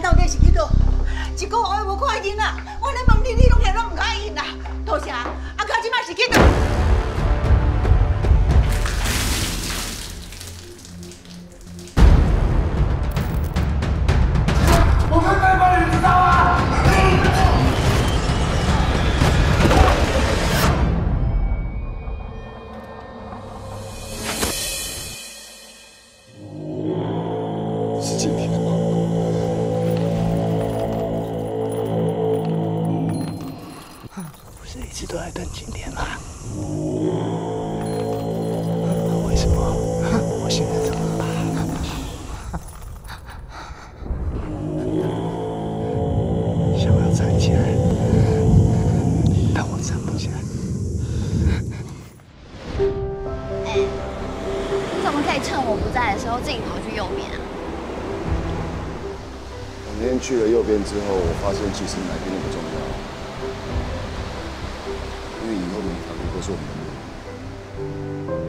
到底是去倒？一个月无看见啊！我咧不是一直都在等今天吗？为什么我现在怎么办？想要站起来，但我站不起来。哎，你怎么可以趁我不在的时候自己跑去右边啊？我那天去了右边之后，我发现其实哪边都不重要，每条路都是我们的。